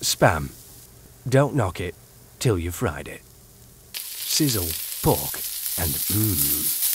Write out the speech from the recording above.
Spam. Don't knock it till you've fried it. Sizzle, pork, and mmm.